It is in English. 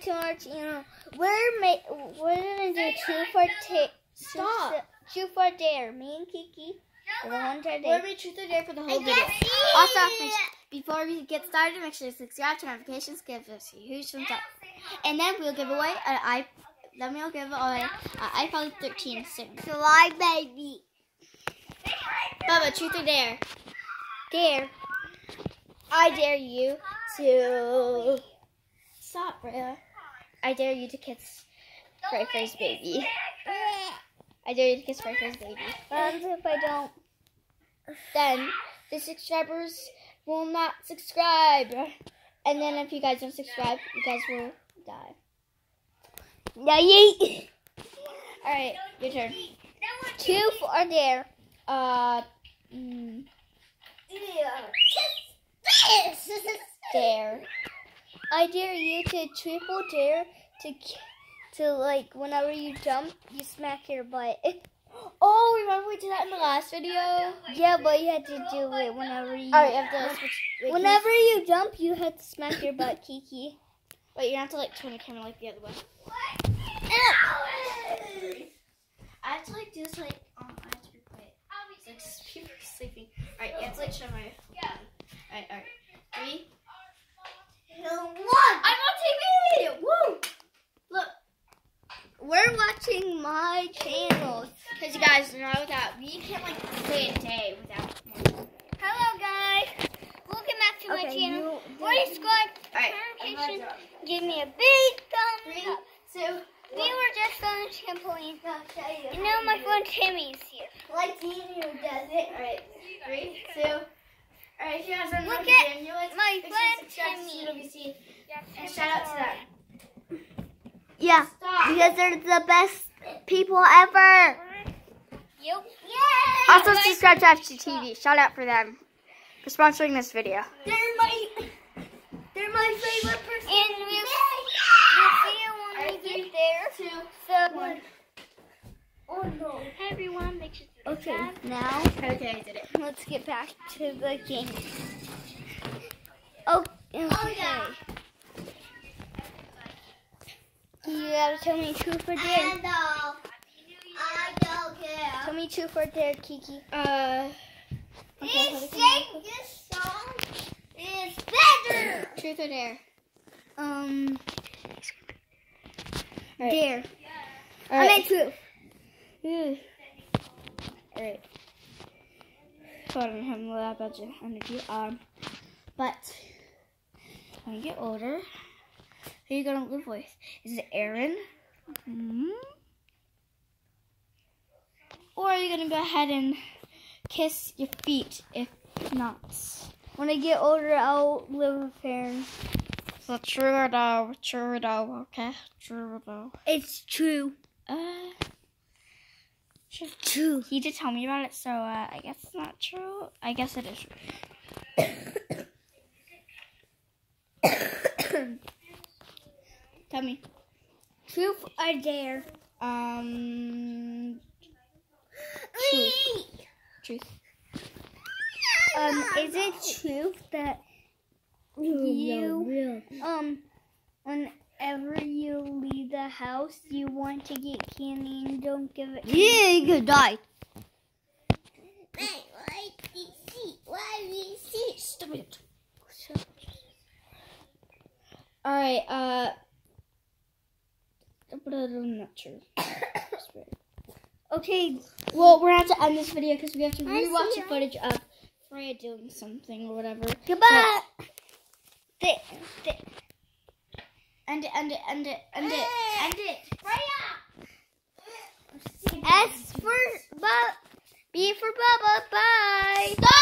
back to our channel. We're ma- we're gonna do two for ta- Stop. Two for dare. Me and Kiki. We're the one We're be truth or dare for the whole video. Also, before we get started, make sure to subscribe to notifications, give us a huge thumbs up, and then we'll give away an i. Then we'll give away an iPhone 13 soon. Fly baby. Bubba, truth or dare? Dare. I dare you to. Stop, Rhea. I dare you to kiss Fry Fry's baby. I dare you to kiss Fry Fry's baby. What happens if I don't? Then the subscribers will not subscribe. And then if you guys don't subscribe, you guys will die. Yay! Alright, your turn. Two for dare. Uh, mm, dare. I dare you to triple dare to to like whenever you jump, you smack your butt. Oh, remember we did that in the last video? yeah, but you had to do it whenever you. Alright, you have to switch. wait, Whenever you jump, you have to smack your butt, Kiki. Wait, you have to like turn the camera like the other way. I have to like do this like um I have to be quiet. Like people are sleeping. Alright, you have to like show my Yeah. Alright, alright. Three. I'm on TV! Woo! Look, We're watching my channel. because you guys know that we can't like play a day without One. Hello, guys. Welcome back to my channel. you- Please subscribe, Alright, notification, hands up. give me a big thumbs Three, up. two, We were just on a trampoline. And now my friend Timmy's here. like Daniel does it. Alright, three, two. Alright, if you guys don't Look who at Daniel is, my friend to subscribe to Timmy. And shout out to them. Yeah, Stop. Because they're the best people ever. Also Yep. Yeah. subscribe to FGTV. Shout out for them for sponsoring this video. They're my, they're my favorite person. And we'll, we'll see you when we get there. Two, So, one. oh no. Hi everyone, make sure to Okay, subscribe. now Okay, I did it. let's get back to the game. Oh, okay. Oh, you gotta tell me truth or dare. I don't care. Tell me truth or dare, Kiki. Uh, This sing this song is better. truth or dare? Um, Alright. dare. I Alright. meant truth. Alright. Hold on, I'm a little about your energy. Um, but when you get older, who are you gonna live with? Is it Aaron? Hmm? Or are you gonna go ahead and kiss your feet if not? When I get older, I'll live with Aaron. So true or no? True or no? Okay, true or no? It's true. Uh, True. he did tell me about it, so uh, I guess it's not true. I guess it is true. Tell me. Truth or dare. Um, truth. Truth. Um, is it true that you um whenever you leave the house you want to get candy and don't give it Yeah, you could die. Wait, why we see? Why we see? Stop it. All right. Uh, but I'm not true. okay Well, we're gonna have to end this video because we have to rewatch the footage of Freya doing something or whatever. goodbye the, the, End it, end it, end it, end it, end it. S for bu- B for Bubba bye Stop!